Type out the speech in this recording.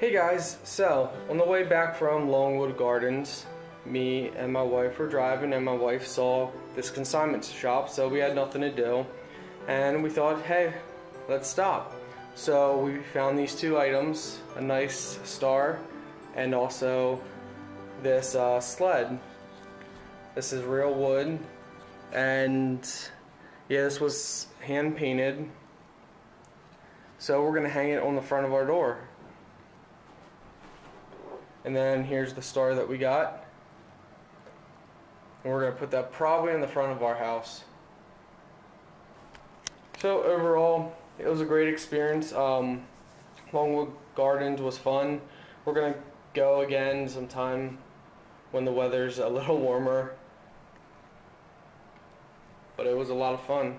Hey guys, so on the way back from Longwood Gardens, me and my wife were driving and my wife saw this consignment shop, so we had nothing to do. And we thought, hey, let's stop. So we found these two items, a nice star and also this uh, sled. This is real wood and yeah, this was hand painted. So we're gonna hang it on the front of our door. And then here's the star that we got. And we're going to put that probably in the front of our house. So overall, it was a great experience. Um, Longwood Gardens was fun. We're going to go again sometime when the weather's a little warmer. But it was a lot of fun.